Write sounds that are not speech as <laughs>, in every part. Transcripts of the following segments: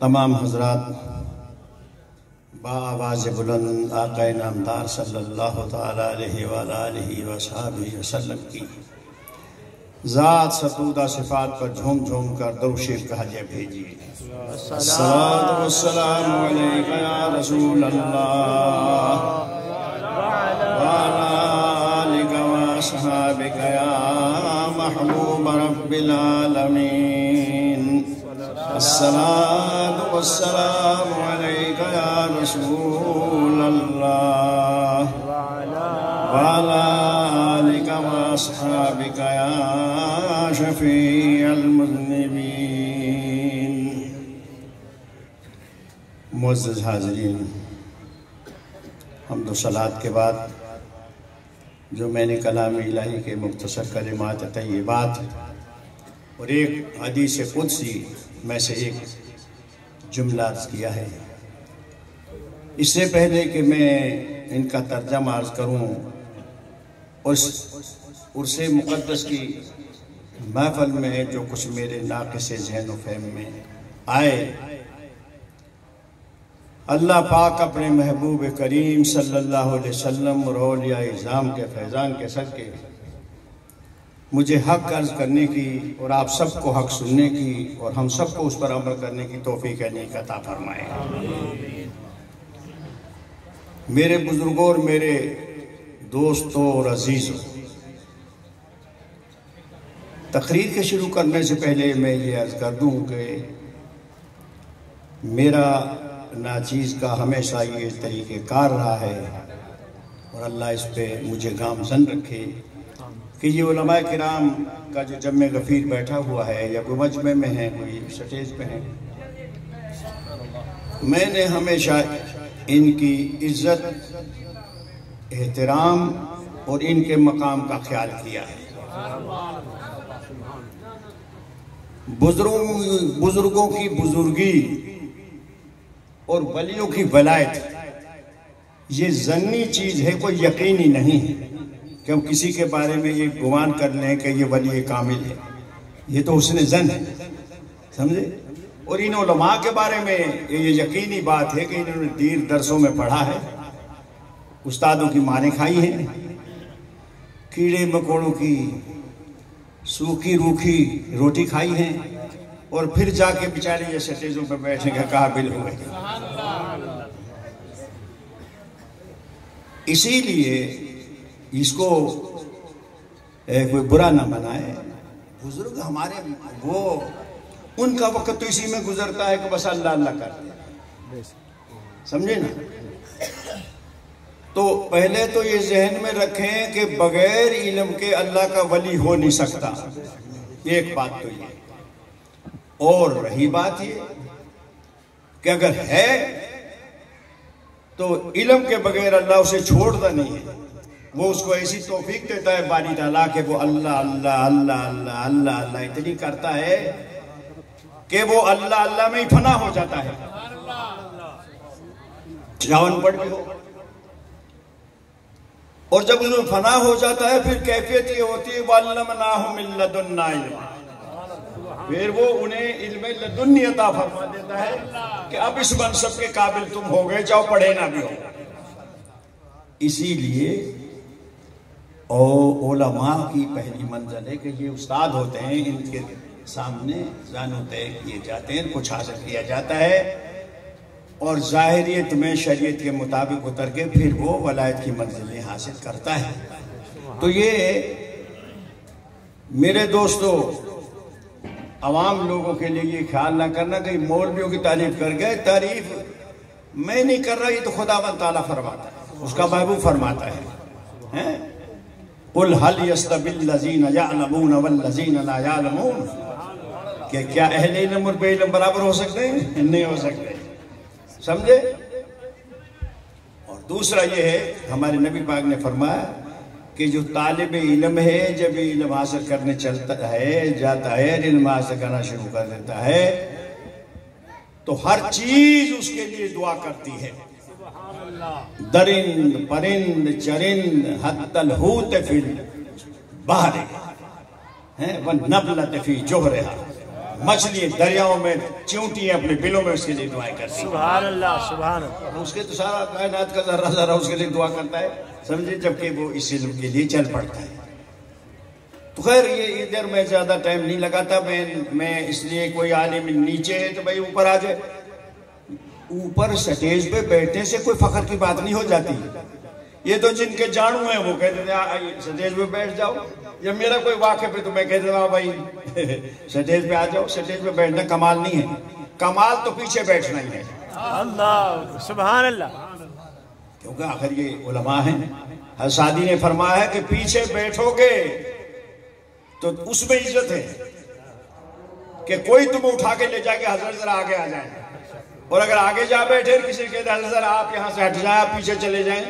तमाम हजरात बावाज बुलंद आकाए नामदार सल्लल्लाहु ताला अलैहि वआलिहि वसल्लम की ज़ात सतूदा सिफात पर झूम झूम कर दरुशेफ का हजे भेजिए। रसूल महबूब रब्बिल आलमीन। अस्सलातु वस्सलामु अलैका या रसूल। आलिका व असहाबिका या शफीअल हाज़रीन हम सलात के बाद जो मैंने कलाम इलाही के मुख्तसर कलिमात तय्यबात और एक हदीस कुदसी में से एक जुमला किया है इससे पहले कि मैं इनका तर्जमा अर्ज़ करूँ उस उर्स मुक़दस की महफल में जो कुछ मेरे नाक़स जहन फहम में आए। अल्लाह पाक अपने महबूब करीम सल्लल्लाहु अलैहि वसल्लम और औलिया इज़ाम के फैज़ान के सदके मुझे हक अर्ज़ करने की और आप सबको हक सुनने की और हम सबको उस पर अमल करने की तोफ़ी कहने का ता फरमाए। मेरे बुज़ुर्गों और मेरे दोस्तों और अजीज़ों तकरीर के शुरू करने से पहले मैं ये अर्ज़ कर दूँ कि मेरा नाचीज़ का हमेशा ये तरीक़ेकार रहा है और अल्लाह इस पर मुझे गामजन रखे कि ये किराम का जो जम गफ़ीर बैठा हुआ है या कोई मजमे में है, कोई स्टेज पे है, मैंने हमेशा इनकी इज़्ज़त, एहतराम और इनके मकाम का ख्याल किया है। बुज़ुर्गों बुज़ुर्गों की बुजुर्गी और वलियों की वलायत। ये जन्नी चीज़ है, कोई यकीनी नहीं है कि हम किसी के बारे में ये गुमान कर लें कि ये वली कामिल है। ये तो उसने जन है, समझे? और इन उलमा के बारे में ये यकीनी बात है कि इन्होंने दीर दरसों में पढ़ा है। उस्तादों की मारें खाई हैं, कीड़े मकोड़ों की सूखी रूखी रोटी खाई है और फिर जाके बेचारे ये स्टेजों पर बैठने का काबिल हुए इसीलिए इसको कोई बुरा ना बनाए। बुज़ुर्ग हमारे, वो उनका वक्त तो इसी में गुजरता है कि बस अल्लाह अल्लाह करते समझे ना? तो पहले तो ये जहन में रखें कि बगैर इलम के अल्लाह का वली हो नहीं सकता। एक बात तो ये। और रही बात ये कि अगर है तो इलम के बगैर अल्लाह उसे छोड़ता नहीं है। वो उसको ऐसी तोफीक देता है बारी ताला के वो अल्लाह अल्लाह अल्लाह अल्लाह अल्लाह अल्लाह इतनी करता है कि वो अल्लाह अल्लाह में ही फना हो जाता है। चावन पढ़ भी हो। और जब उसमें फना हो जाता है, फिर कैफियत ये होती है फिर वो उन्हें इल्म लदुन्यता फरमा देता है कि अब इस मनसब के काबिल तुम हो गए, जाओ पढ़े ना भी हो। इसीलिए ओलमा की पहली मंजिल है कि ये उस्ताद होते हैं, इनके सामने जानू तय किए जाते हैं, कुछ हासिल किया जाता है। और ज़ाहरीत में शरीयत के मुताबिक उतर के फिर वो वलायत की मंजिलें हासिल करता है। तो ये मेरे दोस्तों, आवाम लोगों के लिए ये ख्याल ना करना कहीं मौलवियों की तारीफ़ कर गए, तारीफ़ मैं नहीं कर रहा, ये तो खुदा ताला फरमाता है, उसका महबूब फरमाता है। हल लजीन लजीन क्या अहले इल्म बराबर हो सकते हैं? नहीं हो सकते। समझे? और दूसरा ये है, हमारे नबी पाक ने फरमाया कि जो तालिब इलम है, जब इलम हासिल करने चलता है, जाता है, इल्म हासिल करना शुरू कर देता है तो हर चीज़ उसके लिए दुआ करती है। दरिंद, परिंद, चरिंद, हत्तल हूत फिर बाहर, है वह नबलत फ़ी जोहरे मछली दरियाओं में चिंटी अपने बिलों में उसके लिए दुआएँ करती है। उसके तो सारा कायनात का जरा जरा उसके लिए दुआ करता है। समझे जबकि वो इस इल्म के लिए चल पड़ता है। तो खैर ये इधर मैं ज़्यादा टाइम नहीं लगाता। मैं मैं इसलिए कोई आलिम नीचे है तो भाई ऊपर आ जाए। ऊपर स्टेज पे बैठने से कोई फखर की बात नहीं हो जाती। ये तो जिनके जानू हैं वो कहते थे स्टेज पे बैठ जाओ। या मेरा कोई वाक्य पे तो मैं कह देता भाई <laughs> स्टेज पे आ जाओ स्टेज पे बैठना कमाल नहीं है। कमाल तो पीछे बैठना ही है। अल्लाह सुबह अल्लाह क्योंकि आखिर ये उलमा है। हर शादी ने फरमाया है कि पीछे बैठोगे तो उसमें इज़्ज़त है कि कोई तुम उठा के ले जाके हज़रत जरा आगे आ जाए। और अगर आगे जा बैठे किसी के हज़रत आप यहाँ से हट जाए पीछे चले जाए।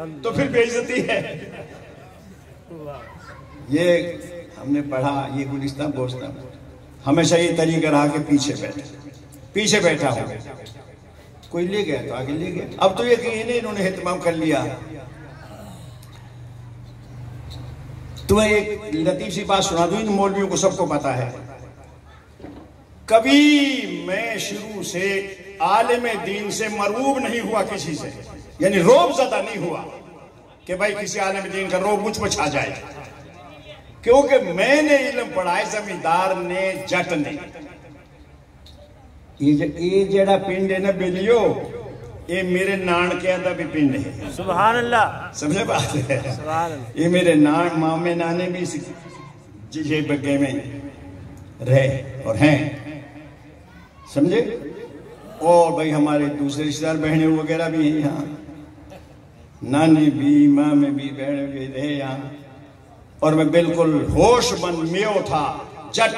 तो फिर बेइज्जती है। ये हमने पढ़ा, ये गुलिस्ता बोझता हमेशा ये तरीका रहा कि पीछे बैठे। पीछे बैठा हो। कोई ले गया तो आगे ले गया। अब तो ये कहीं नहीं इन्होंने एहतमाम कर लिया। तुम्हें एक लतीफ सी बात सुना दू, इन मौलवियों को सबको पता है। कभी मैं शुरू से आलम दीन से मरूब नहीं हुआ किसी से। यानी रोब ज़्यादा नहीं हुआ कि भाई किसी आलम दीन का रोब मुझ पर छा जाए। क्योंकि मैंने इल्म पढ़ाए जमींदार ने जट ने। ये जड़ा पिंड है ना बेलियो ये मेरे नानकिया का भी पिंड है। सुबह अल्लाह समझे बात? है ये मेरे नान मामे नाने भी जिसे बग्गे में रहे और हैं। समझे? और भाई हमारे दूसरे रिश्तेदार बहने वगैरह भी हैं यहाँ। नानी भी, मामे भी, बहने भी रहे यहाँ और मैं बिल्कुल होश मन में था जट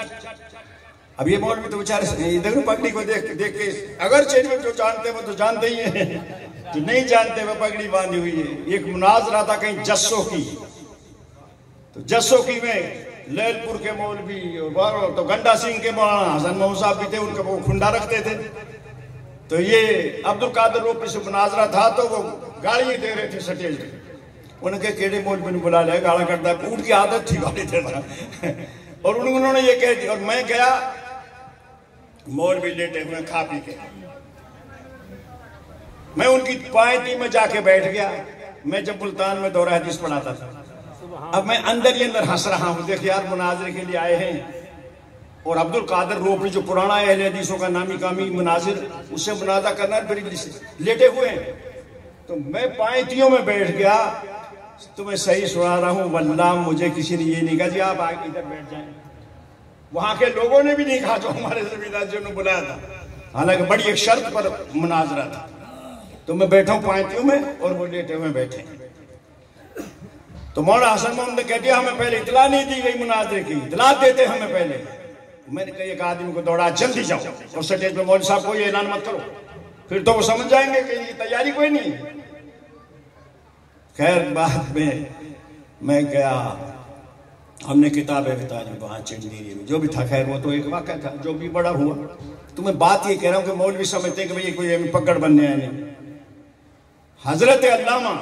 अब ये मौलवी तो बेचारे इधर पगड़ी को देख देख के, अगर चेन में जो जानते वो तो जानते ही हैं। जो नहीं जानते, वो पगड़ी बांधी हुई है। एक मुनाजरा था कहीं जस्सो की। तो जस्सो की में लैलपुर के मौलवी और तो गंडा सिंह के मौलाना हसन मोहम्मद साहब भी थे, उनका वो खुंडा रखते थे। तो ये अब्दुल कादर रोपी से मुनाजरा था तो वो गाड़ी दे रहे थे सटेज पे। उनके केड़े मौलवी ने बुला लिया, गाला करता उनकी आदत थी गाड़ी देना। और उन्होंने ये कह दिया, और मैं गया मौलवी लेटे हुए, खा पी के। मैं उनकी पायती में जाके बैठ गया। मैं जब मुल्तान में दौरा, हदीस पढ़ाता था। अब मैं अंदर ही अंदर हंस रहा हूँ। देख यार, मुनाजरे के लिए आए हैं। और अब्दुल कादर रोपड़ी, जो पुराना है हदीसों का नामी कामी मुनाजिर उससे मुनाजा करना है फिर लेटे हुए हैं। तो मैं पायतियों में बैठ गया। तो मैं सही सुना रहा हूँ वल्ला मुझे किसी ने ये नहीं कहा, जी आप आगे इधर बैठ जाए। वहाँ के लोगों ने भी नहीं कहा जो हमारे जमींदार जी ने बुलाया था। हालाँकि बड़ी एक शर्त पर मुनाजरा था। तो मैं बैठा हूँ पायतियों में और वो लेटे हुए बैठे तो मौलाना हसन मोहम्मद ने कह दिया, हमें पहले इतला नहीं दी गई मुनाजरे की, इतला देते हमें पहले। मैंने कहा, एक आदमी को दौड़ा, जल्दी जाओ। और स्टेज पे मौलवी साहब को ये ऐलान मत करो। फिर तो वो समझ जाएँगे कि तैयारी कोई नहीं खैर, बाद में मैं गया। हमने किताबें बताई वहाँ चिंडी में, जो भी था, खैर, वो तो एक वाक्य था, जो भी बड़ा हुआ। तो मैं बात ये कह रहा हूँ कि मौलवी समझते कि भाई कोई पकड़ बनने आए नहीं। हज़रत अल्लामा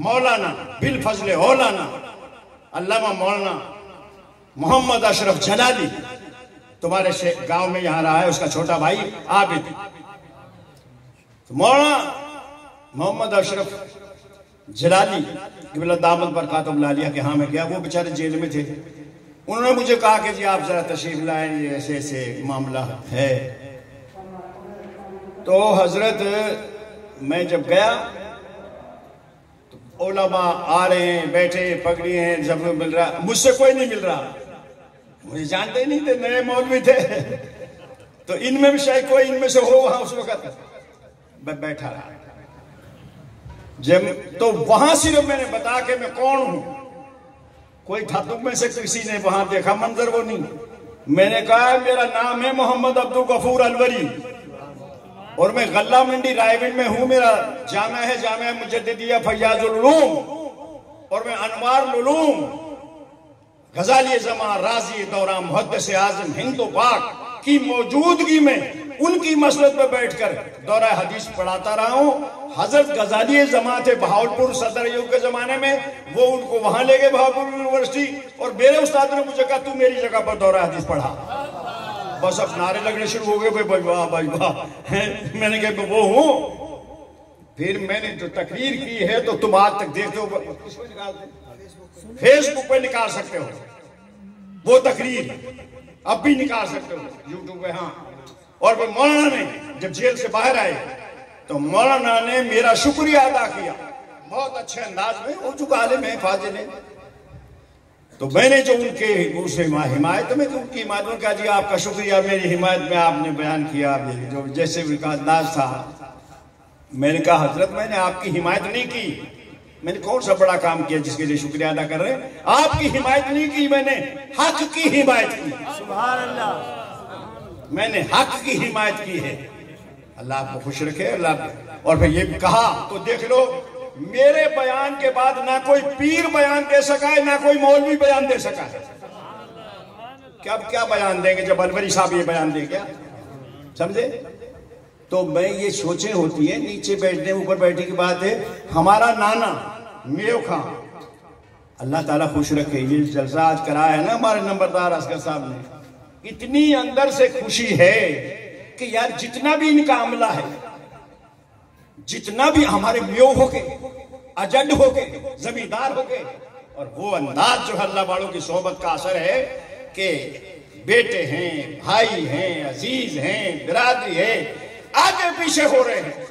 मौलाना बिल फजल औलाना, अल्लामा मौलाना मोहम्मद अशरफ जलाली तुम्हारे गाँव में यहाँ रहा है उसका छोटा भाई आबिद। तो मौलाना मोहम्मद अशरफ जलाली दामद बरकातुम लालिया के हाँ मैं गया। वो बेचारे जेल में थे। उन्होंने मुझे कहा कि जी, आप जरा तशरीफ़ लाए ऐसे ऐसे मामला है। तो हज़रत, मैं जब गया तो ओलामा आ रहे हैं, बैठे पगड़ी हैं सब मिल रहा मुझसे कोई नहीं मिल रहा। मुझे जानते नहीं थे, नए मौलवी थे। तो इनमें भी शायद कोई, इनमें से हो वहाँ उस वक्त। मैं बैठा रहा। जब तो वहाँ सिर्फ़ मैंने बता के मैं कौन हूँ? कोई तुम में से किसी ने वहाँ देखा? मंजर वो नहीं। मैंने कहा, मेरा नाम है मोहम्मद अब्दुल गफूर अलवरी। और मैं गल्ला मंडी रायगढ़ में हूँ। मेरा जामा है, जामा मुजद्दिया फैयाजुलूम और मैं अनवार लुलूम। गजाली जमा, राज़ी दौरा मुहदस आज़म, हिंदू पाक की मौजूदगी में उनकी मसलत में बैठकर दौरा हदीस पढ़ाता रहा हूँ। हज़रत गजाली जमा थे बहावलपुर सदर युग के जमाने में वो उनको वहाँ ले गए बहावलपुर यूनिवर्सिटी और मेरे उस्ताद ने मुझे कहा, तू मेरी जगह पर दौरा हदीस पढ़ा। बस अब नारे लगने शुरू हो गए, भाई वाह भाई, वाह। मैंने कहा वो हूँ। फिर मैंने जो तकरीर की है तो तुम आज तक देखते हो। फेसबुक पे निकाल सकते हो। वो तकरीर अब भी निकाल सकते हो। यूट्यूब पे हाँ। और वो मौलाना ने जब जेल से बाहर आए तो मौलाना ने मेरा शुक्रिया अदा किया। बहुत अच्छे अंदाज में, वो चुका आलिम है फाजिल है तो मैंने जो उनके उनसे हिमायत में तो उनकी हिमायत में कहा, जी, आपका शुक्रिया, मेरी हिमायत में आपने बयान किया जो जैसे उनका अंदाज था। मैंने कहा, हज़रत, मैंने आपकी हिमायत नहीं की। मैंने कौन सा बड़ा काम किया जिसके लिए शुक्रिया अदा कर रहे हैं? आपकी हिमायत नहीं की मैंने हक की हिमायत की। अल्लाह मैंने हक की हिमायत की है। अल्लाह आपको खुश रखे अल्लाह और फिर ये कहा तो देख लो मेरे बयान के बाद ना कोई पीर बयान दे सका है ना कोई मौलवी बयान दे सका है। क्या क्या बयान देंगे जब अलवरी साहब ये बयान दे क्या समझे? तो मैं ये सोचे होती है, नीचे बैठने, ऊपर बैठने की बात है, हमारा नाना, मेव खां। अल्लाह ताला खुश रखे, ये जलसा आज कराया है ना हमारे नंबरदार असगर साहब ने। इतनी अंदर से खुशी है कि यार जितना भी इनका अमला है, जितना भी हमारे म्यो हो गए अजड हो गए जमींदार हो गए और वो अंदाज जो अल्लाह वालों की सोहबत का असर है कि बेटे हैं, भाई हैं, अज़ीज़ हैं, बिरादरी है आगे पीछे हो रहे हैं।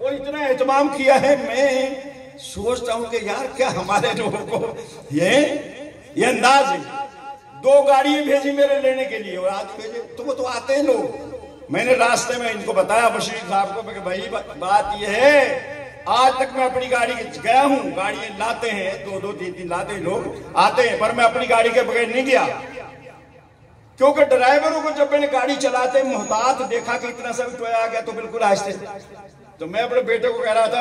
वो इतना एहतमाम किया है, मैं सोचता हूँ कि यार क्या हमारे लोगों को ये ये अंदाज है। दो गाड़ी भेजी मेरे लेने के लिए, और आज भेजे। तो वो तो आते हैं लोग। मैंने रास्ते में इनको बताया, बशीर साहब को भाई बात ये है, आज तक मैं अपनी गाड़ी गया हूँ गाड़ी लाते हैं दो दो तीन तीन लाते हैं लोग, आते हैं, पर मैं अपनी गाड़ी के बगैर नहीं गया। क्योंकि ड्राइवरों को जब मैंने गाड़ी चलाते मोहतात देखा कि इतना सा भी आ गया तो बिल्कुल आहिस्ते तो मैं अपने बेटे को कह रहा था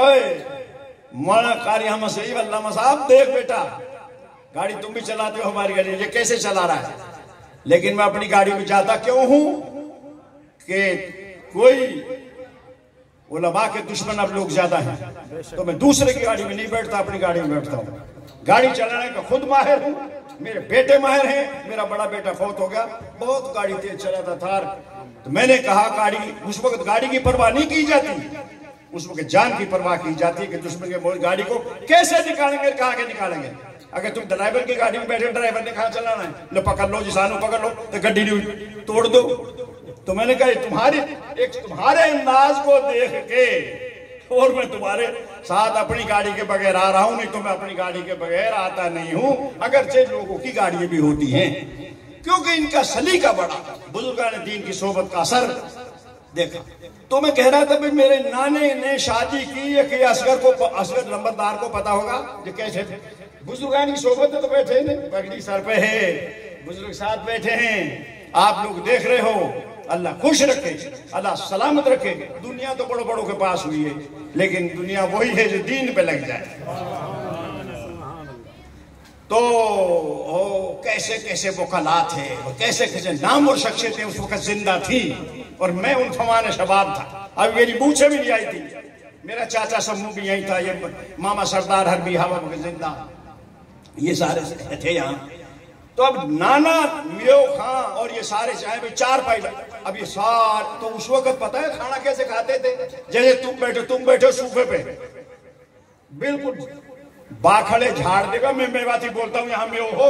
मौलाना कारी हम सही अल्लाह साहब देख बेटा, गाड़ी तुम भी चलाते हो हमारी गाड़ी, ये कैसे चला रहा है? लेकिन मैं अपनी गाड़ी में जाता क्यों हूँ कि कोई ओलमा के दुश्मन अब लोग ज़्यादा हैं। तो मैं दूसरे की गाड़ी में नहीं बैठता, अपनी गाड़ी में बैठता हूँ। गाड़ी चलाने का खुद माहिर हूँ। मेरे बेटे माहिर हैं, मेरा बड़ा बेटा फौत हो गया। बहुत गाड़ी तेज चलाता था थार तो मैंने कहा, गाड़ी, उस वक्त गाड़ी की परवाह नहीं की जाती। उस वक्त जान की परवाह की जाती है कि दुश्मन के गाड़ी को कैसे निकालेंगे कहा के निकालेंगे। अगर तुम ड्राइवर की गाड़ी में बैठे, ड्राइवर ने कहा चलाना है लो, पकड़ लो, जिसानो पकड़ लो तो गड्डी तोड़ दो। तो मैंने कहा तुम्हारी, एक तुम्हारे अंदाज को देख के और मैं तुम्हारे साथ अपनी गाड़ी के बगैर आ रहा हूँ, नहीं तो मैं अपनी गाड़ी के बगैर आता नहीं हूँ अगर से लोगों की गाड़ियाँ भी होती हैं। क्योंकि इनका सलीका बड़ा, बुजुर्गा ने दीन की सोबत का असर देखा। तो मैं कह रहा था भाई मेरे नाने ने शादी की कि असगर को, असगर लंबरदार को पता होगा जो कैसे थे? बुजुर्गान की सोबत तो बैठे पगड़ी सर पे है, बुज़ुर्ग साथ बैठे हैं। आप लोग देख रहे हो अल्लाह खुश रखे अल्लाह सलामत रखे। दुनिया तो बड़ों बड़ों के पास हुई है लेकिन दुनिया वही है जो दीन पे लग जाए। तो ओ, कैसे कैसे वो कलात है वो कैसे कैसे नाम और शख्सियत उस वक्त ज़िंदा थी और मैं उन फमान शबाब था। अब मेरी बूछे भी नहीं आई थी। मेरा चाचा समूह भी यही था ये मामा सरदार हरबी हवा ज़िंदा। ये सारे थे यहाँ। तो अब नाना मियो खां और ये सारे चाहे भी चार पाई अब ये सार तो उस वक्त पता है खाना कैसे खाते थे? जैसे तुम बैठे तुम बैठे सूफे पे। बिल्कुल। बाखड़े झाड़ देगा, मैं मेवाती बोलता हूँ, यहाँ में हो।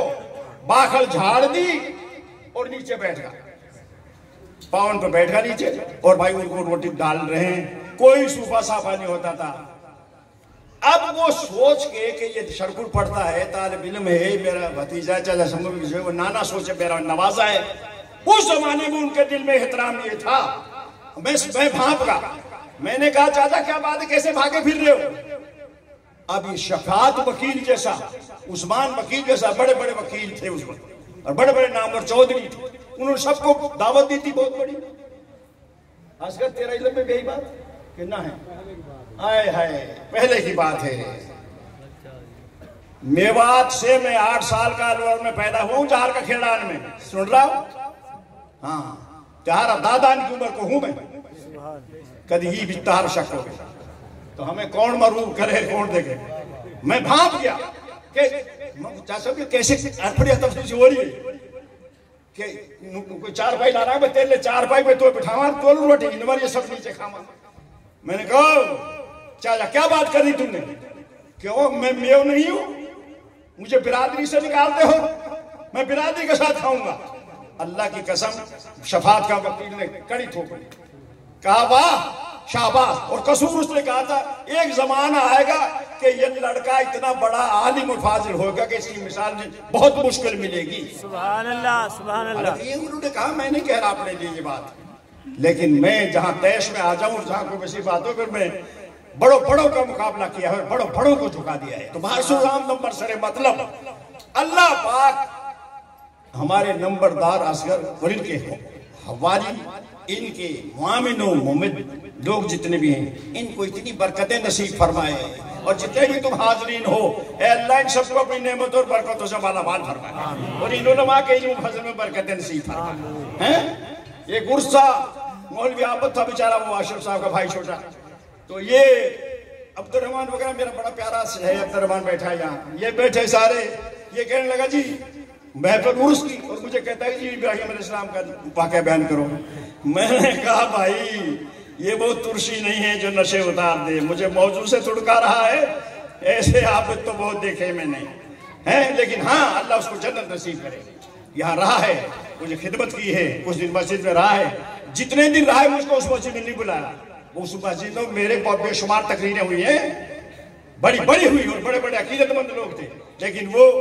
बाखड़ झाड़ दी और नीचे बैठ गया। पावन पर बैठ गया नीचे और भाई उनको रोटी डाल रहे हैं। कोई सूफा साफा नहीं होता था। अब वो सोच के कि ये शरकुल पढ़ता है तालब इल्म है मेरा भतीजा चाचा समूह जो है वो नाना सोचे, मेरा नवाजा है। उस जमाने में उनके दिल में एहतराम ये था। मैं मैं भाप गया मैंने कहा, चाचा, क्या बात है? कैसे भागे फिर रहे हो? ये शफात वकील जैसा, उस्मान वकील जैसा बड़े बड़े वकील थे उस वक्त, और बड़े बड़े नामवर चौधरी थे। उन्होंने सबको दावत दी थी, बहुत बड़ी। असगर तेरा इल्म में यही बात कि ना है। आए हाय, पहले की बात है। मेवात से मैं आठ साल का लोर में पैदा हुआ चार का खेड़ान में। सुन रहा हूँ? हाँ चार दादा की उम्र को हूँ मैं। कभी ही भी तार शक हो तो हमें कौन मरूब करे, कौन देखे? मैं भाप गया। के के कैसे हो रही है? कि कोई चार भाई ला रहा है तेरे चार भाई में तो बिठावा तो रोटी इन ये सब नीचे खावा मैंने कहा चाचा क्या बात कर रही तुमने? क्यों? मैं मेव नहीं हूँ। मुझे बिरादरी से निकालते हो। मैं बिरादरी के साथ खाऊँगा अल्लाह की कसम शफात का वकील ने कड़ी ठोक कहा वाह शाबाश। और कसूर उसने कहा था एक जमाना आएगा कि ये लड़का इतना बड़ा आलिम फाजिल होगा कि इसकी मिसाल बहुत मुश्किल मिलेगी। सुभान अल्लाह सुभान अल्लाह ये उन्होंने कहा मैं नहीं कह रहा अपने लिए ये बात। लेकिन मैं जहाँ तैश में आ जाऊँ जहाँ कोई वैसी बात हो फिर मैं बड़ों बड़ों का मुकाबला किया है बड़ों बड़ों को झुका दिया है। तो मासूम नंबर सरे मतलब। अल्लाह पाक हमारे नंबरदार असगर और इनके हवारी इनके मामिनो मोमिन लोग जितने भी हैं इनको इतनी बरकतें नसीब फरमाए और जितने भी तुम हाजरीन हो अल्लाह इन सबको अपनी नेमत और बरकतों से माला माल फरमाए और इन उलमा के इल्म फजल में बरकतें नसीब फरमाए। हैं? ये गुस्सा मौलवी आबद था बेचारा वो आशफ साहब का भाई छोटा। तो ये अब्दुलरहमान वगैरह मेरा बड़ा प्यारा है, अब्दुलरहमान बैठा है यहाँ। ये बैठे सारे। ये कहने लगा, जी, महफिल उर्स की। और मुझे कहता है, जी, इब्राहिम इस्लाम का वाक्य बयान करो। मैंने कहा, भाई, ये वो तुरसी नहीं है जो नशे उतार दे। मुझे मौजूद से तुड़का रहा है। ऐसे आप तो बहुत देखे मैंने। हैं, लेकिन हाँ अल्लाह उसको जन्नत नसीब करे। यहाँ रहा है, मुझे खिदमत की है, कुछ दिन मस्जिद में रहा है। जितने दिन रहा है, मुझको उस मस्जिद में नहीं बुलाया। उस मस्जिद में मेरे बेशुमार तकरीरें हुई हैं। बड़ी बड़ी हुई और बड़े बड़े अकीदतमंद लोग थे। लेकिन वो,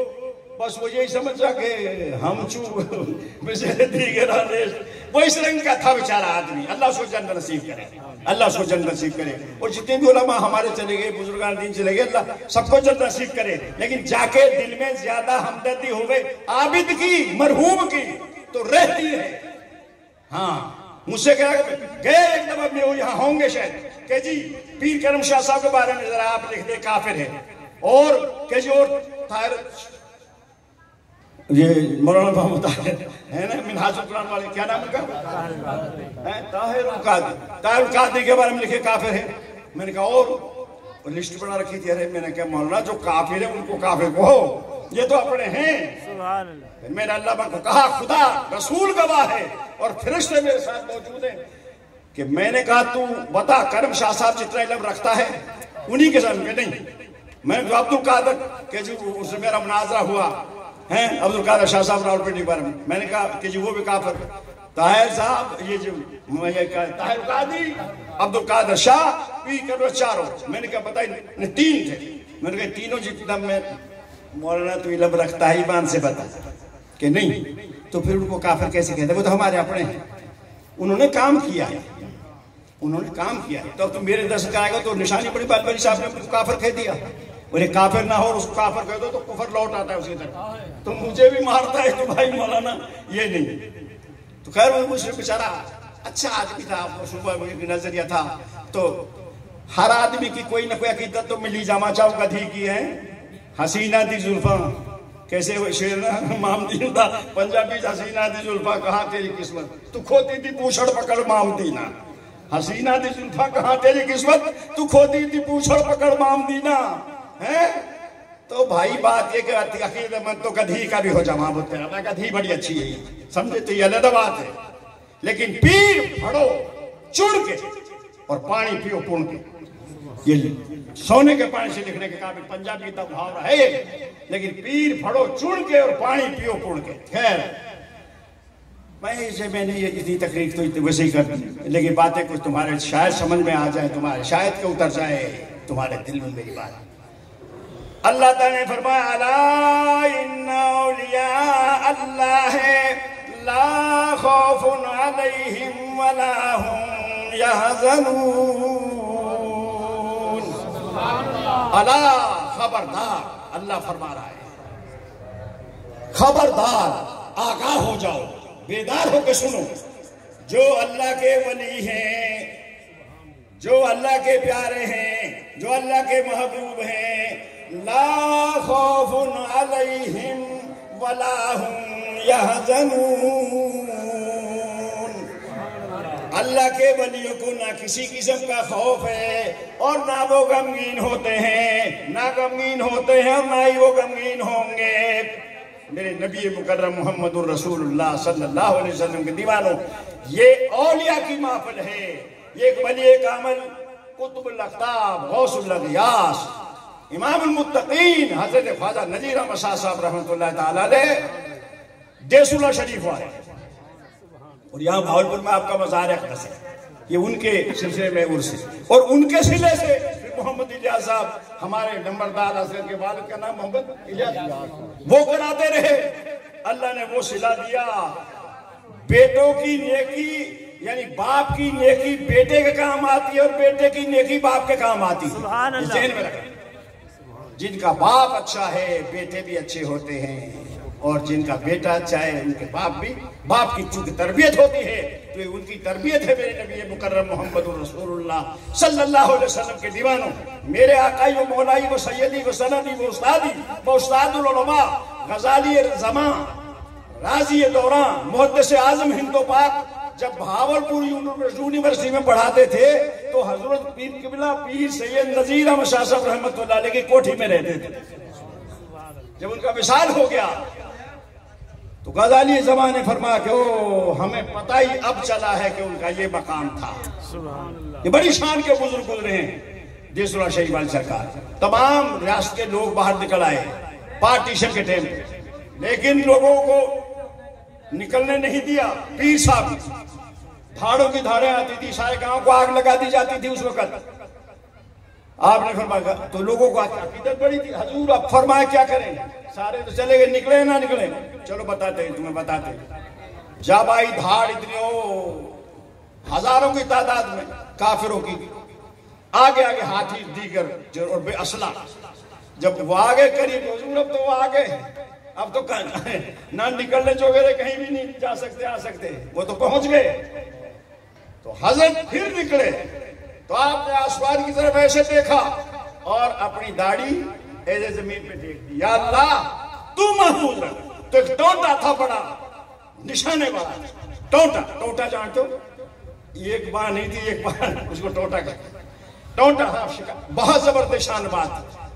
बस वो यही समझा कि हम चू <laughs> वो इस रंग का था बेचारा आदमी। अल्लाह उसको जन्नत नसीब करे। अल्लाह उसको जन्नत नसीब करे। और जितने भी उलमा हमारे चले गए, बुजुर्गान दिन चले गए, अल्लाह सबको जन्नत नसीब करे। लेकिन जाके दिल में ज़्यादा हमदर्दी हो गई। आबिद की, मरहूम की तो रहती है। हाँ। मुझसे कह गए एक दफ़ा में वो यहाँ होंगे शायद। के जी, पीर करम शाह साहब के बारे में जरा आप लिख दे, काफिर है। और के जी, और ये मौलाना मोहम्मद है ना मिनहाजुल कुरान वाले, क्या नाम उनका? ताहिर कादी। ताहिर कादी के बारे में लिखे काफिर है। मैंने कहा, और लिस्ट बना रखी थी, अरे मैंने कहा, मौलाना, जो काफिर है, उनको काफिर कहो। ये तो अपने हैं। मैंने अल्लाह। को कहा खुदा रसूल गवाह है। और फरिश्ते मेरे साथ मौजूद है कि मैंने कहा तू बता करम शाह साहब जितना इलम रखता है उन्हीं के साथ नहीं। मैं जो अब्दुल कादर के जो उससे मेरा मुनाजरा हुआ हैं अब्दुल कादर शाह साहब रावलपिंडी के बारे में मैंने कहा कि जी वो भी काफिर। ताहिर साहब ये जो ये कहा ताहिर कादी अब्दुल कादर शाह पी कर चारों। मैंने कहा बताइए तीन थे। मैंने कहा तीनों जितना मैं मौलाना तो इलम रखता है ईमान से बता। कि नहीं? तो फिर उनको काफिर कैसे कहते वो तो हमारे अपने हैं। उन्होंने काम किया है। उन्होंने काम किया तो, तो मेरे दर्शन कराएगा तो निशानी बड़ी बात बड़ी साहब ने काफिर कह दिया। बोले काफिर ना हो और उसको काफिर कह दो तो कुफर लौट आता है उसी तरह तो मुझे भी मारता है तो भाई मौलाना। ये नहीं। तो खैर वो मुझे बेचारा अच्छा आदमी था सुबह एक नज़रिया था। तो हर आदमी की कोई ना कोई अकीदत तो मिली जामा चाव कधी की है। हसीना दी जुल्फा। कैसे वो शेर मामदीन था पंजाबी हसीना दी जुल्फा, कहा तेरी किस्मत? तू खोती थी पूछड़ पकड़ मामदीना हसीना दी जुल्फा, कहाँ तेरी किस्मत? तू खोदी थी पूछड़ पकड़ माम दीना है? तो भाई बात ये अकीद मन तो गधी का भी हो हैं मैं गधी बड़ी अच्छी है। समझे तो ये अलग बात है। लेकिन पीर फड़ो चुड़ के और पानी पियो पुण के। ये सोने के पानी से लिखने के काबिल पंजाबी का मुहावरा है ये। लेकिन पीर फड़ो चुड़ के और पानी पियो पुण के। खैर, मैं इसे मैंने ये इतनी तकलीफ़ तो वैसे ही कर दी। लेकिन बातें कुछ तुम्हारे शायद समझ में आ जाए, तुम्हारे शायद के उतर जाए, तुम्हारे दिल में मेरी बात। अल्लाह ताला ने फरमाया, अला अल्लाह है। ला अला खबरदार, अल्लाह फरमा रहा है। खबरदार, आगाह हो जाओ, बेदार होकर सुनो। जो अल्लाह के वली हैं, जो अल्लाह के प्यारे हैं, जो अल्लाह के महबूब हैं, ला खौफुन अलैहिम वला हुम यहज़नून। अल्लाह के वलियों को ना किसी किस्म का खौफ है और ना वो गमगीन होते हैं, ना गमगीन होते हैं और ना ही वो गमगीन होंगे। मेरे नबी मुकर्रम मोहम्मद वसल्लम के दीवानों, ये औलिया की माफल है। ये वली कामल मुत्तकीन, हज़रत ख्वाजा नजीर साहब शरीफ वाले। और यहाँ भावलपुर में आपका मजार अकदस है। ये उनके सिलसिले में उर्स है। और उनके सिले से मोहम्मद इलियास साहब हमारे नंबरदार हज़रत के वालिद का नाम मोहम्मद इलियास वो कराते रहे। अल्लाह ने वो सिला दिया। बेटों की नेकी यानी बाप की नेकी बेटे के काम आती है और बेटे की नेकी बाप के काम आती है। में रखें। जिनका बाप अच्छा है बेटे भी अच्छे होते हैं और जिनका बेटा अच्छा है उनके बाप भी बाप की चूँकि तरबियत होती है तो उनकी तरबियत है मेरे नबी मुकर्रम मोहम्मद के दीवानों। मेरे आकाई व मौलाई व सैयदी व सनदी व उस्तादी व उस्तादुल उलमा, गजाली जमा, राज़ी दौरा मुहद्दिस आज़म हिंदो पाक, जब भावलपुर यूनिवर्सिटी में पढ़ाते थे तो हज़रत पीर किबला पीर सैयद नजीर अहमद शाह अलैह की कोठी में रहते थे। जब उनका विशाल हो गया तो गजाली जमा ने फरमाया कि ओ हमें पता ही अब चला है कि उनका ये मकाम था। ये बड़ी शान के बुज़ुर्ग गुजरे हैं देसुल्ला शहीद वाली सरकार। तमाम रियासत के लोग बाहर निकल आए पार्टीशन के टाइम लेकिन लोगों को निकलने नहीं दिया पीर साहब। धाड़ों की धारें आती थी सारे गाँव को आग लगा दी जाती थी उस वक्त। आपने फरमाया तो लोगों को अकीदत बड़ी थी। हजूर, आप फरमाए क्या करें? सारे तो चले गए, निकले ना निकले? चलो बताते हैं, तुम्हें बताते हैं। जब आई धाड़ इतनी, ओ, हज़ारों की तादाद में काफिरों की। आगे आगे हाथी दीगर, जो- और असला जब वो आगे करीब, हुजूर, अब तो वो आगे अब तो <laughs> ना निकलने जोगे कहीं भी नहीं जा सकते, आ सकते। वो तो पहुँच गए। तो हज़रत फिर निकले। तो आपने आसमान की तरफ़ ऐसे देखा और अपनी दाढ़ी ऐसे ज़मीन पे देख दी। या अल्लाह, तू महफूज रख तो एक टोटा था बड़ा, निशाने वाला। टोटा टोटा जानते हो? एक बार नहीं थी, एक बार <laughs> उसको टोटा कहते टोटा था शिकार बहुत ज़बरदस्त शान बात।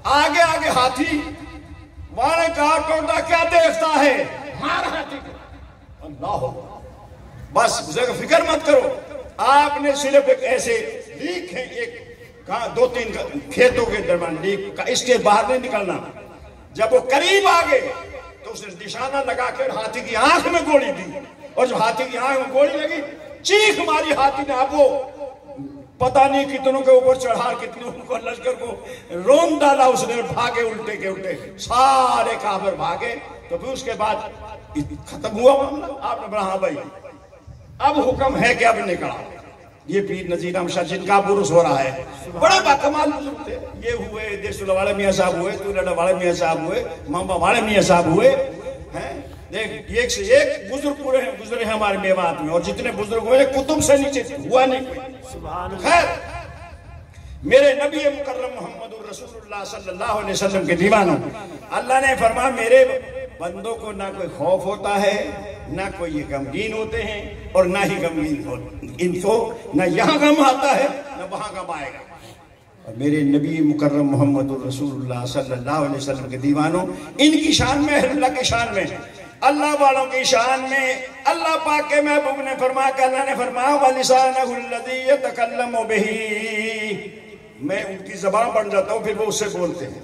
आगे आगे हाथी माने कहा टोटा क्या देखता है? मार हाथी को। अल्लाह बस फ़िक्र मत करो। आपने सिर्फ़ एक ऐसे लीक है, एक दो तीन खेतों के दरमियान लीक का, इसके बाहर नहीं निकलना। जब वो करीब आ गए तो उसने निशाना लगा कर हाथी की आँख में गोली दी। और जब हाथी की आँख में गोली लगी, चीख मारी हाथी ने। आपको पता नहीं कितनों के ऊपर चढ़ा, कितनों को लश्कर को रोम डाला उसने भागे उल्टे के उल्टे। सारे काबर भागे। तो फिर उसके बाद खत्म हुआ मामला। आपने बोला हाँ भाई। अब हुक्म है कि अब निकला। ये पीर नजीर अहमद शाह जिनका बुरुस हो रहा है। बड़े बाकमाल बुज़ुर्ग थे। ये हुए देशुल्ला वाले मियाँ साहब हुए तुलड़ा वाले मियाँ साहब हुए मामा वाले मियाँ साहब हुए हैं? देख एक से एक बुज़ुर्ग पूरे हैं गुजरे हैं हमारे मेवात में और जितने बुज़ुर्ग हुए कुतुब से नीचे हुआ नहीं खैर मेरे नबी मुकर्रम मोहम्मद रसूलुल्लाह सल्लल्लाहु अलैहि वसल्लम के दीवानों अल्लाह ने फरमाया मेरे बंदों को ना कोई खौफ होता है, ना कोई ये गमगीन होते हैं, और ना ही गमगीन हो इनको ना यहाँ गम आता है, ना वहाँ गम आएगा। और मेरे नबी मुकर्रम मोहम्मद वसल्लम के दीवानों, इनकी शान में, अल्लाह के शान में, अल्लाह वालों की शान में, अल्लाह पाक के महबूब ने फरमा कर अल्लाह ने फरमाया मैं उनकी जबान बन जाता हूँ, फिर वो उससे बोलते हैं।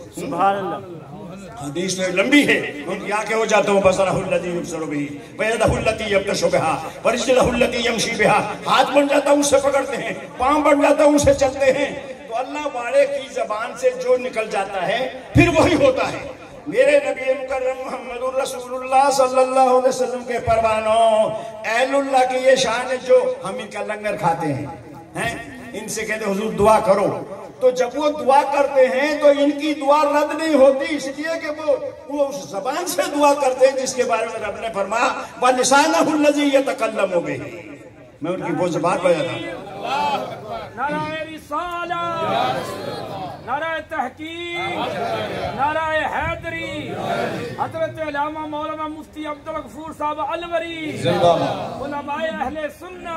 हदीस में लंबी है। उनकी आँखें हो जाते हो बसरहुल्लती युबसरु बिही। वयदहुल्लती यब्तशु बिहा। वरिजलहुल्लती यमशी बिहा। हाथ बन जाता हूँ उससे पकड़ते हैं। पाँव बन जाता हूँ उससे चलते हैं। तो अल्लाह वाले की जबान से जो निकल जाता है, फिर वही होता है। मेरे नबी मुकर्रम मोहम्मद रसूलुल्लाह सल्लल्लाहु अलैहि वसल्लम के परवानों अहलुल्लाह की ये शान है जो हम इनका लंगर खाते हैं। हैं? इनसे कहते हुजूर, दुआ करो। तो जब वो दुआ करते हैं तो इनकी दुआ रद्द नहीं होती इसलिए कि वो वो उस जबान से दुआ करते हैं जिसके बारे में रब ने फरमाया व लिसानहुल्लज़ी यतकल्लमु बिही. मैं उनकी वो जबान बजा था। नाराय तहकीक नाराय हैदरी हज़रत मौलाना मुफ्ती अब्दुल गफूर साहब अलवरी अहले सुन्ना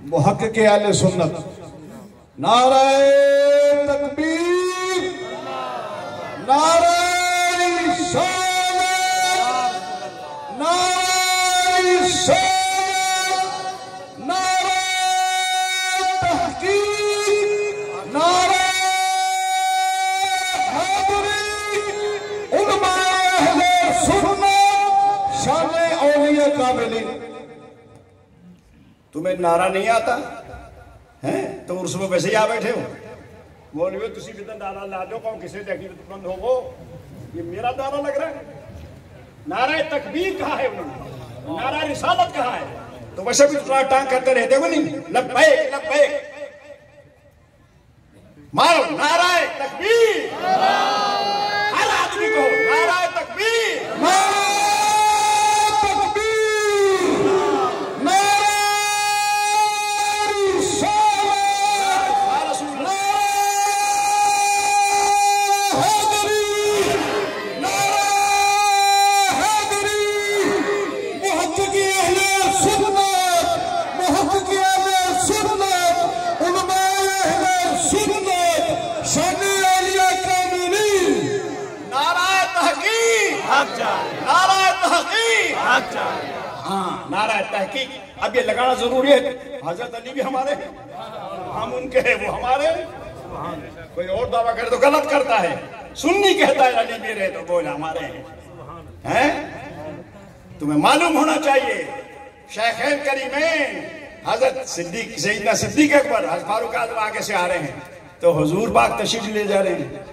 मुहक के आले सुन्नत। नाराय तकबीर नाराय रिसालत नाराय रिसालत नाराय तहकीक नाराय हैदरी उलमा अहले सुन्नत शान औलिया कामिलीन तुम्हें नारा नहीं आता? है उस उसमें वैसे ही आ बैठे हो। बोलिए तुम तो नारा ला दो, कौन किसे देखी बंद हो ये मेरा दाना लग रहा है। नारा तकबीर कहा है उन्होंने? नारा रिसालत कहा है? तो वैसे भी थोड़ा टांग करते रहते हो नहीं? लब्बैक लब्बैक। मारो, नारा तकबीर। हक हाँ नारा तहकीक। अब ये लगाना ज़रूरी है। हज़रत अली भी हमारे हम उनके हैं, वो हमारे। कोई और दावा करे तो गलत करता है। सुन्नी कहता है, अली मेरे तो बोल हमारे हैं। हैं? तुम्हें मालूम होना चाहिए शेखैन करीमैन हज़रत सिद्दीक सैदना सिद्दीक अकबर, हज फारूक आज़म आगे से आ रहे हैं। तो हजूर पाक तशरीफ़ ले जा रहे हैं।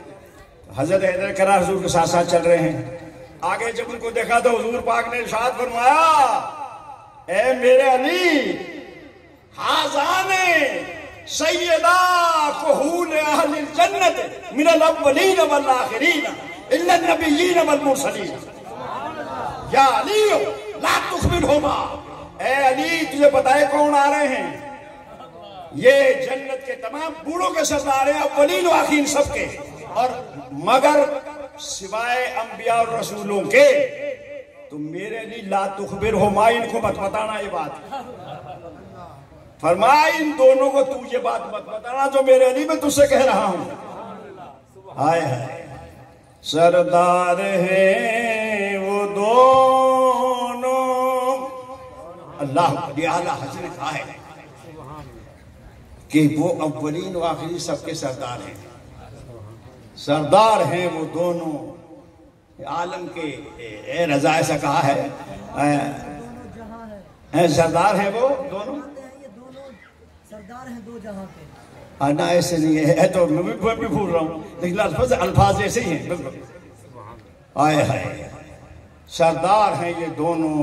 हज़रत हैदर करा हजूर के साथ साथ चल रहे हैं। आगे जब उनको देखा तो हजूर पाक ने इरशाद फरमाया, ए मेरे अली, हाजाने सैयदा कुहूल अहल जन्नत मिनल अव्वलीन वल आखिरीन इल्ला नबिय्यीन वल मुरसलीन। या अली ला तुखबिरहुमा ए अली, तुझे पता है कौन आ रहे हैं? ये जन्नत के तमाम बूढ़ों के सरदार हैं, अव्वलीन आखिरीन सबके। और मगर सिवाय अंबिया और रसूलों के तो मेरे लिए ला तुखबिर हो, माँ, इनको मत बताना ये बात। फरमाया इन दोनों को तू ये बात मत बताना जो मेरे अली मैं तुझसे कह रहा हूँ। हाय हाय। सरदार है वो दोनों। अल्लाह ये आला हजर कहा कि वो अव्वलीन आखिरी सबके सरदार हैं। सरदार हैं वो दोनों। आलम के ए, रजा ऐसा कहा है। ए, सरदार हैं वो दोनों? सरदार हैं दो हाँ, ना ऐसे नहीं है, है तो मैं भी, भूल रहा हूँ। लेकिन अल्फाज अल्फाज ऐसे ही हैं आए हाय। सरदार हैं ये दोनों।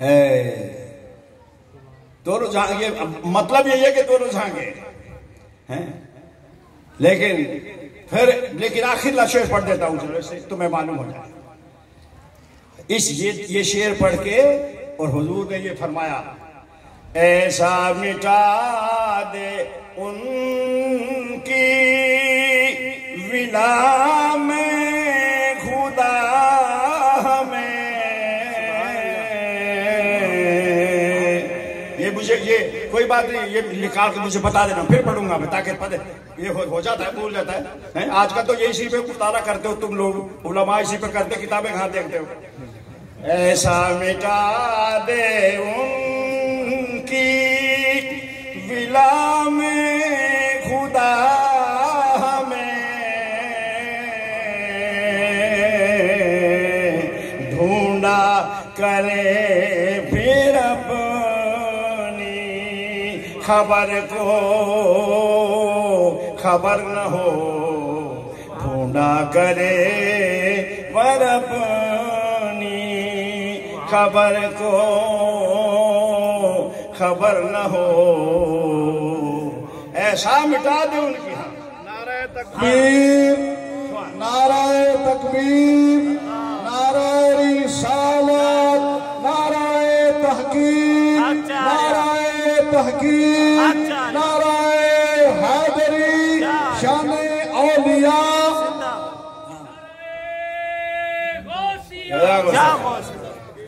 है। दोनों जहाँ ये मतलब यही है कि दोनों जहाँ के हैं? लेकिन फिर, लेकिन आखिर ला शेर पढ़ देता हूँ से तुम्हें मालूम हो जाए। इस ये ये शेर पढ़ के, और हुजूर ने ये फरमाया, ऐसा मिटा दे उनकी विला में बात नहीं ये निकाल के मुझे बता देना फिर पढ़ूँगा मैं ताकि पता ये हो, हो जाता है भूल जाता है, हैं? आजकल तो ये इसी पे उतारा करते हो तुम लोग उलमा इसी पे करते किताबें कहाँ देखते हो? ऐसा मिटा दे उनकी विला में खुदा ढूंढा करे। खबर को खबर न हो ढूंढा करे पर अपनी। खबर को खबर न हो ऐसा मिटा दे उनकी हाँ तकबीर। नाराय तकबीर। अच्छा। नाराय हैदरी शान औलिया।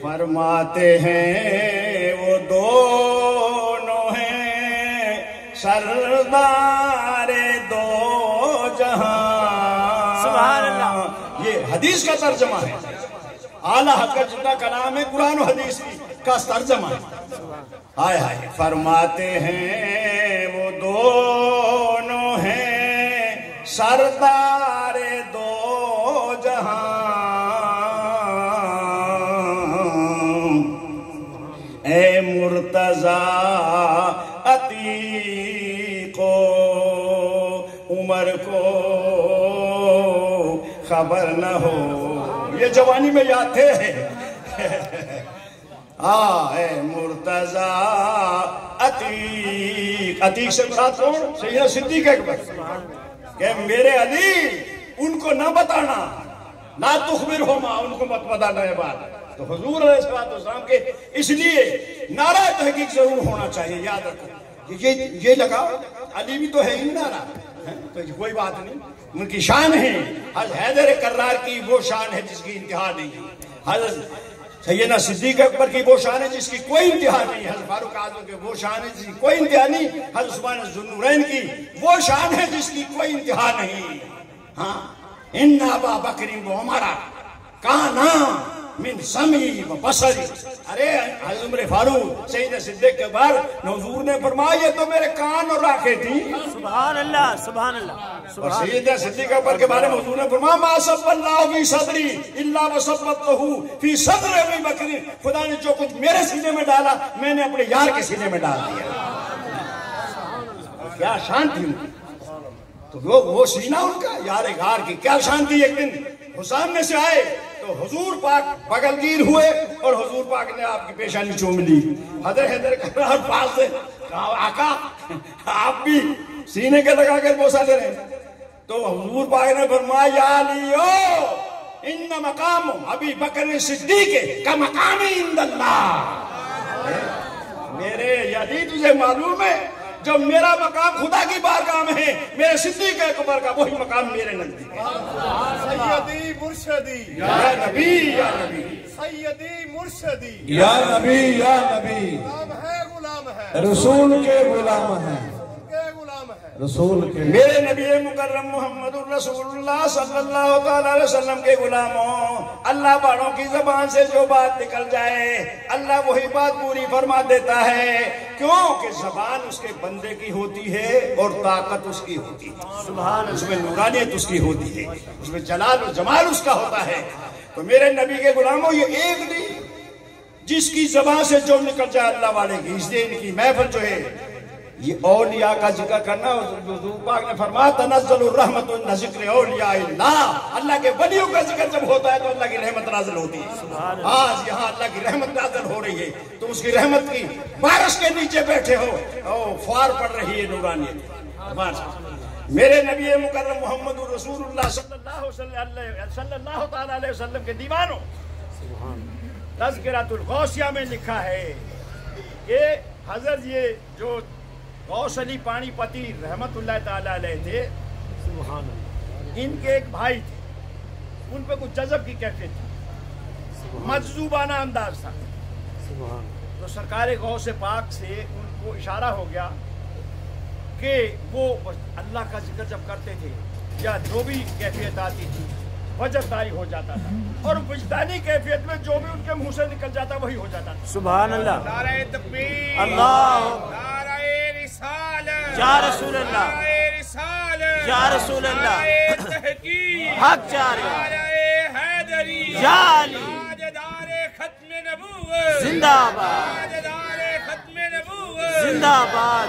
फरमाते हैं वो दोनों हैं सरदार दो जहाँ। ये हदीस का तर्जमा है। आला हक का नाम है कुरान हदीस का तर्जमा है। हाय हाय, फरमाते हैं, वो दोनों हैं, सरदार दो जहाँ। ए मुर्तजा अतीको, उमर को खबर न हो। ये जवानी में याद थे आ ए मुर्तजा। अतीक अतीक से मुराद कौन? सैयद सिद्दीक अकबर। कि मेरे अली, उनको न बताना। ना तुखबिर हो माँ, उनको मत बताना ये बात। तो हजूर अलैहिस्सलाम के इसलिए नारा तहकीक ज़रूर होना चाहिए, याद रखो। ये ये लगाओ। अली भी तो है ही नारा। है? तो कोई बात नहीं। उनकी शान है। हज हैदर कर्रार की वो शान है जिसकी इंतहा नहीं है। हज़रत सैयदना सिद्दीक अकबर की वो शान है जिसकी कोई इंतहा नहीं हज फारूक आज़म की वो शान है जिसकी कोई इंतहा नहीं, हज़रत उस्मान जुनूरैन की वो शान है जिसकी कोई इंतहा नहीं। हाँ इन अबा बकरी वो हमारा काना मिन समी व बसरी। अरे हज़रत फारूक सैयद सिद्दीक अकबर हुजूर ने फरमाया ये तो मेरे कान और आँखें थी। सुभान अल्लाह सुभान अल्लाह और सुभान सिद्दीक अकबर के बारे में हुजूर ने फरमाया मा सब्बल्लाहु फ़ी सदरी इल्ला वसब्बतहु फ़ी सदर अबी बकरी। खुदा ने जो कुछ मेरे सीने में डाला मैंने अपने यार के सीने में डाल दिया। क्या शांति तो वो वो सीना उनका यार गार की क्या शांति एक दिन? वो सामने से आए तो हजूर पाक बगलगीर हुए और हुजूर पाक ने आपकी पेशानी चूम ली। हदर हदर कर और पास से आका, आप भी सीने के लगा कर बोसा दे रहे तो हुजूर पाक ने फरमाया लियो इन मकाम अभी बकर सिद्दीक, का मकाम इंदल्लाह। मेरे यदि तुझे मालूम है जब मेरा मकाम खुदा की बारगाह काम है मेरे सिद्दीक अकबर का वही मकाम मेरे नज़दीक है। सैयदी मुर्शदी। या नबी या नबी। सैयदी मुर्शदी। या नबी या नबी। गुलाम है गुलाम है। रसूल के गुलाम है। रसूल के मेरे नबी मुकर्रम मोहम्मद रसूलुल्लाह सल्लल्लाहु अलैहि वसल्लम के गुलामों अल्लाह वालों की जबान से जो बात निकल जाए अल्लाह वही बात पूरी फरमा देता है। क्योंकि जबान उसके बंदे की होती है और ताकत उसकी होती है। उसमें नूरानियत उसकी होती है। उसमें जलाल और जमाल उसका होता है। तो मेरे नबी के गुलामों ये एक नहीं जिसकी जबान से जो निकल जाए अल्लाह वाले की इसलिए इनकी महफल जो है ये औलिया का ज़िक्र करना पाक ने फरमाया तनज्जल रहमत ज़िक्र औलिया अल्लाह अल्लाह के वलियों का ज़िक्र जब होता है तो अल्लाह की रहमत नाजिल होती है। आज यहाँ अल्लाह की रहमत नाजिल हो रही है। तो उसकी रहमत की बारिश के नीचे बैठे हो ओ फार पड़ रही है नूरानियत। मेरे नबी मुकर्रम मोहम्मद वसल्लम के दीवानों तज़किरतुल गौसिया में लिखा है कि हज़रत ये जो गौस अली पानीपति रहमतुल्लाह ताला थे। इनके एक भाई थे। उन पर कुछ जजब की कैफियत थी। मजजूबाना अंदाज था। तो सरकार गौ से पाक से उनको इशारा हो गया कि वो अल्लाह का ज़िक्र जब करते थे या जो भी कैफियत आती थी वजह तारी हो जाता था। और वजदानी कैफियत में जो भी उनके मुँह से निकल जाता वही हो जाता था। सुभान अल्लाह। अल्लाह या रसूल। अल्लाह या रसूल अल्लाह हक चार या अली। जिंदाबाद। जिंदाबाद।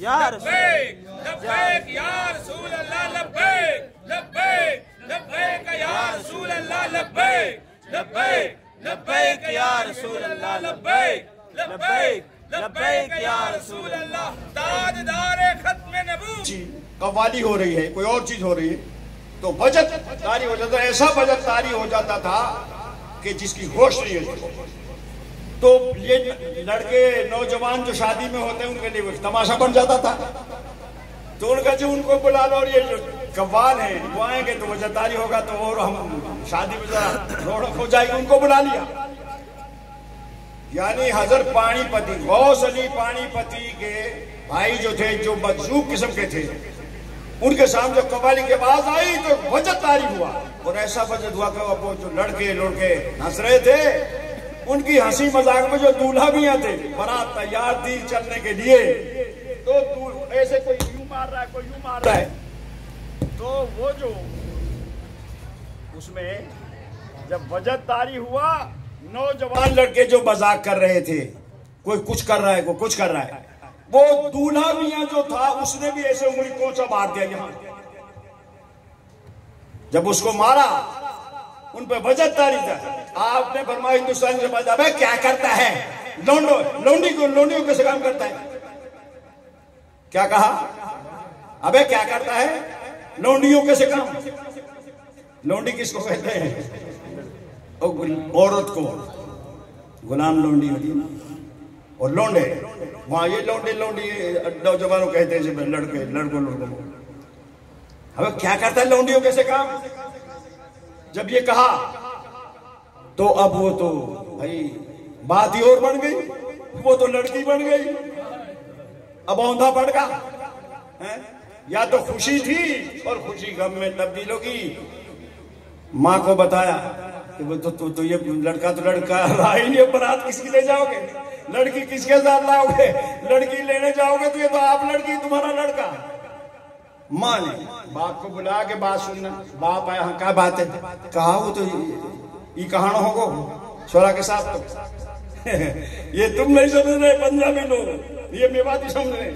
या रसूल। लब्बैक लब्बैक या रसूल अल्लाह लब्बैक लब्बैक लब्बैक या रसूल अल्लाह लब्बैक लब्बैक लब्बैक या रसूल अल्लाह लब्बैक लब्बैक। कव्वाली हो रही है, कोई और चीज़ हो रही है तो बजट तारी हो जाता, ऐसा बजट तारी हो जाता था कि जिसकी होश नहीं होती तो ये लड़के, नौजवान जो शादी में होते हैं, उनके लिए तमाशा बन जाता था। तो उनका जो, उनको बुला लो, और ये जो कव्वाल है, वो आएँगे तो वजहदारी होगा तो और हम शादी में जरा रौनक हो जाएगी, उनको बुला लिया। यानी हजर पानीपति, गौस अली पानीपति के भाई जो थे, जो मजूब किस्म के थे, उनके सामने जब कवाली की आवाज़ आई तो बजट तारी हुआ। और ऐसा बजट हुआ कि वो जो लड़के लड़के हंस रहे थे, उनकी हँसी मज़ाक में जो दूल्हा भी थे बारात तैयार थी चलने के लिए तो ऐसे कोई यूँ मार रहा है, कोई यूँ मार रहा है तो वो जो, उसमें जब बजट तारी हुआ नौजवान लड़के जो मज़ाक कर रहे थे, कोई कुछ कर रहा है, कोई कुछ कर रहा है। वो दूल्हा मियाँ जो था, उसने भी ऐसे उंगली कोचा मार दिया यहाँ। जब उसको मारा, उन पर बजट तारी था आपने फरमाया, हिंदुस्तान से बजा क्या करता है? लोंडो, लोंडी को लोंडियों कैसे काम करता है। क्या कहा? अबे, क्या करता है? लोंडियों कैसे काम। लोंडी किसको कहते हैं? औरत को गुलाम लोंडी होती है और लोंडे, वहाँ ये लोंडे, लोंडी नौजवानों कहते हैं लड़के, लड़कों लड़कों अब क्या करता है लोंडियों कैसे काम? जब ये कहा तो अब वो तो भाई बात ही और बढ़ गई, वो तो लड़की बन गई। अब औंधा पड़ गया या तो खुशी थी और खुशी गम में तब्दील होगी। माँ को बताया कि वो तो, तो, तो ये लड़का तो लड़का रहा ही नहीं बारात किसकी ले जाओगे? लड़की किसके साथ लाओगे? लड़की लेने जाओगे तो ये तो आप लड़की तुम्हारा लड़का। माँ ने बाप को बुला के बात सुनना। बाप आया हाँ क्या बात है? कहा वो तो ये कहाना होगो छोरा के साथ तो। <laughs> ये तुम नहीं समझ रहे पंजाबी लोग। ये मेवाती समझ रहे।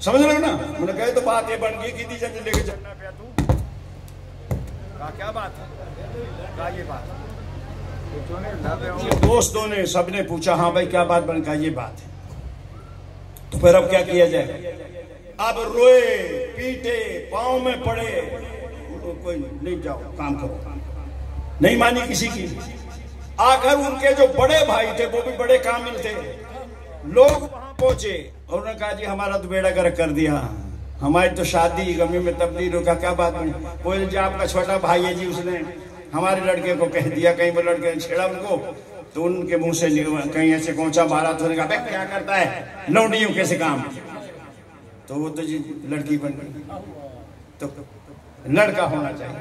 समझ रहे हो ना? मैंने कहे तो बात ये बन गई कि लेके चलना पे तू क्या बात है? दोस्तों ने सबने पूछा हाँ भाई, क्या बात बन कहा ये बात है? तो फिर अब क्या किया जाए? अब रोए, पीटे, पाँव में पड़े कोई नहीं जाओ, काम करो। नहीं मानी किसी की। आखिर उनके जो बड़े भाई थे, वो भी बड़े कामिल थे। लोग वहाँ पहुँचे और उन्होंने कहा, जी, हमारा तो बेड़ा गर्क कर दिया। हमारी तो शादी गमी में तब्दील होगा क्या बात बनी? बोले, जी, आपका छोटा भाई है जी, उसने हमारे लड़के को कह दिया कहीं वो लड़के ने छेड़ा उनको तो उनके मुँह से कहीं ऐसे पहुँचा मारा तो उन्होंने कहा "बे, क्या करता है? लौंडियों कैसे काम। तो वो तो जी लड़की बन गई। तो लड़का होना चाहिए।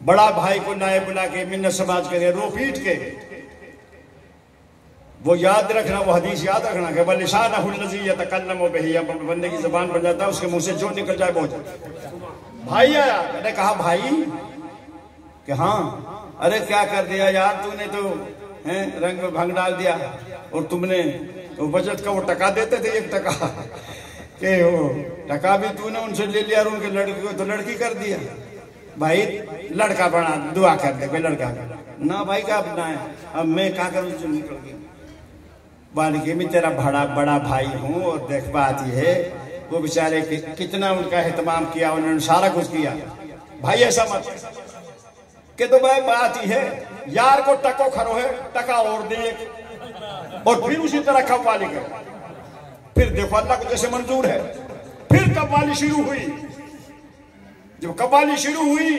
बड़ा भाई को नाए बुला के मिन्नत समाज के रो पीट के वो याद रखना वो हदीस याद रखना कि बलिशान बही अब बंदे की जबान बन जाता है उसके मुँह से जो निकल जाए बहुत भाई आया मैंने कहा भाई कि हाँ अरे क्या कर दिया यार तूने तो हैं रंग में भंग डाल दिया। और तुमने तो बचत का वो टका देते थे एक टका। कि वो टका भी तूने उनसे ले लिया और उनके लड़की को तो लड़की कर दिया। भाई लड़का बना दुआ कर दे कोई लड़का। ना भाई का अपना है? अब मैं क्या करूँ जो निकल गई बालिके में तेरा बड़ा बड़ा भाई हूँ और देख बात ये है वो बेचारे कि, कितना उनका एहतमाम किया उन्होंने सारा कुछ किया। भाई ऐसा मत। कि तो भाई बात ही है, यार को टको खरो है, टका और दे और फिर उसी तरह कव्वाली करो फिर देखो अल्लाह को जैसे मंजूर है। फिर कव्वाली शुरू हुई। जब कव्वाली शुरू हुई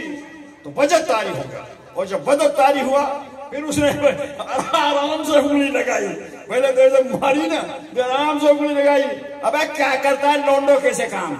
तो बजट तारी हो गया। और जब बजट तारी हुआ, फिर उसने आराम से उंगली लगाई। पहले तो ऐसे मारी ना आराम से उंगली लगाई। अबे क्या करता है, लोंडो कैसे काम